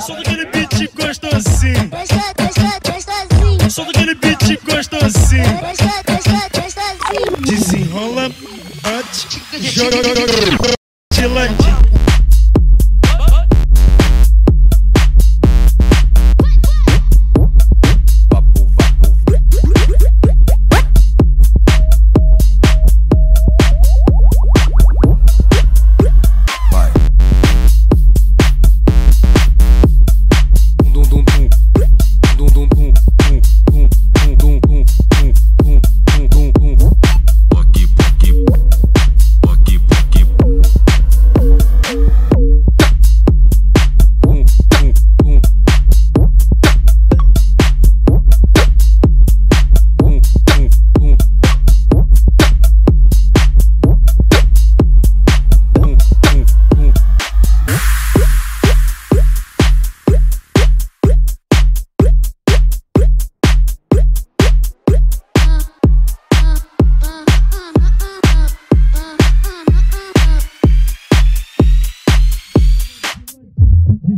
Solta daquele beat gostosinho. Solta daquele beat gostosinho. Desenrola, bate, joga, joga, joga,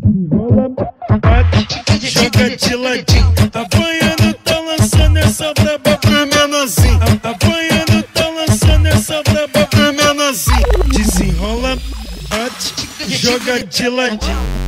Desenrola, bate, joga de ladinho. Tá banhando, tá lançando essa braba pro menorzinho. Tá banhando, tá lançando essa braba pro menorzinho. Desenrola, bate, joga de ladinho.